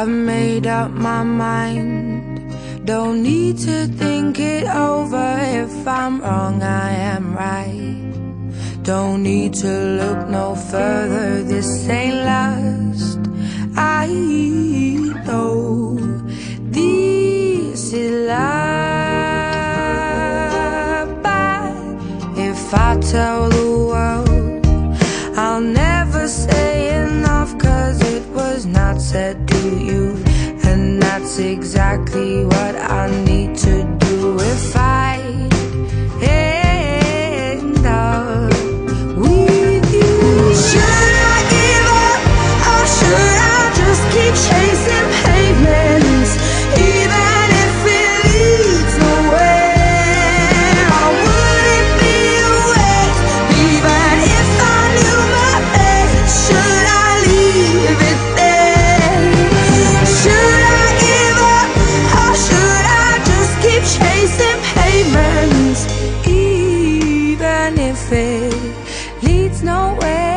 I've made up my mind. Don't need to think it over. If I'm wrong, I am right. Don't need to look no further. This ain't last. I know this is love. But if I tell the never say enough. Cause it was not said to you. And that's exactly what I need leads nowhere.